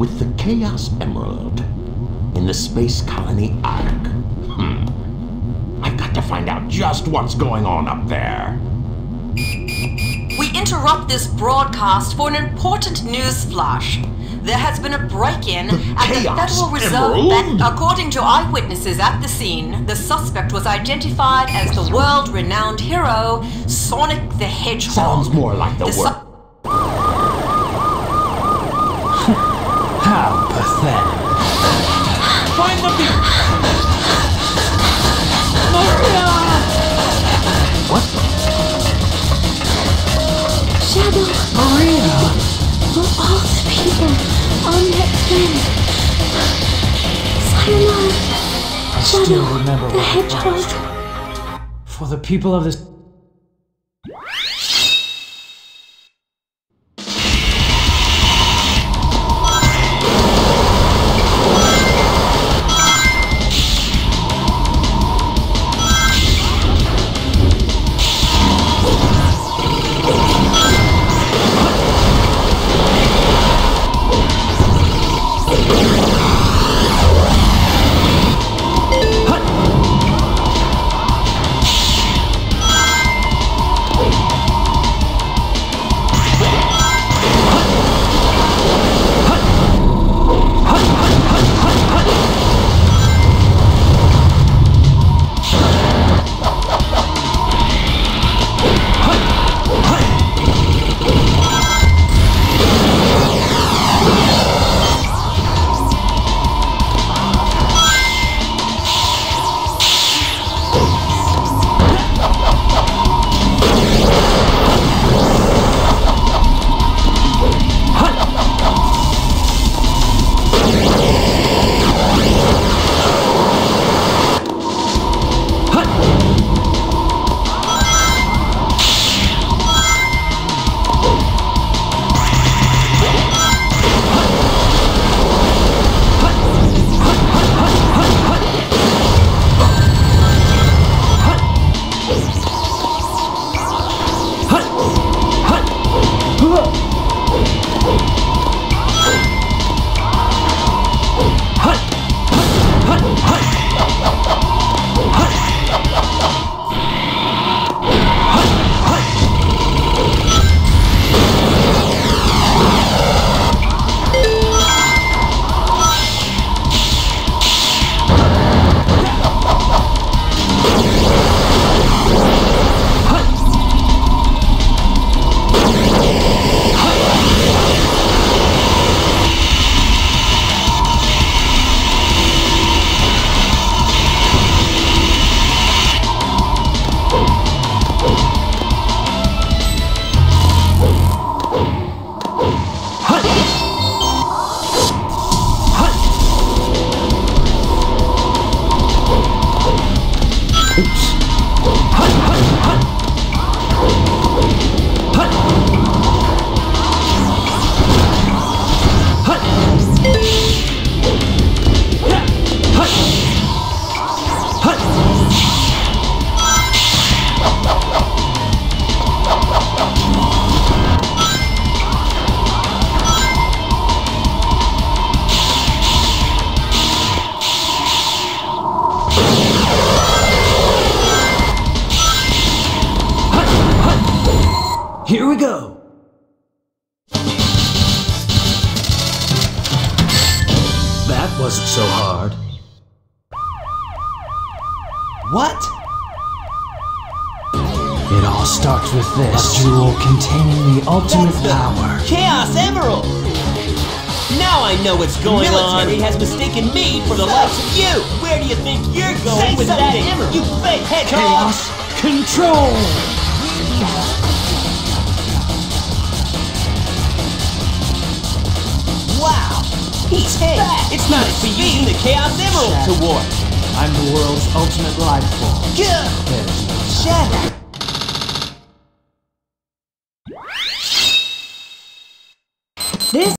with the Chaos Emerald in the Space Colony Ark. Hmm. I've got to find out just what's going on up there. We interrupt this broadcast for an important news flash. There has been a break-in at the Federal Reserve Bank. According to eyewitnesses at the scene, the suspect was identified as the world-renowned hero Sonic the Hedgehog. Sounds more like the, The How pathetic. Find the beat! Maria! What? Shadow, Maria! for all the people on that planet. Sayonara, I still Shadow, remember the what hedgehog. For the people of this... Here we go! That wasn't so hard. What? It all starts with this. A jewel containing the ultimate the power. Chaos Emerald! Now I know what's going Military on. Military has mistaken me for the likes of you. Where do you think you're going Say with that emerald? You fake hedgehog! Chaos control! Wow! He's back! It's not for using the Chaos Emerald to warp. I'm the world's ultimate life form. Good! There's no Shadow! This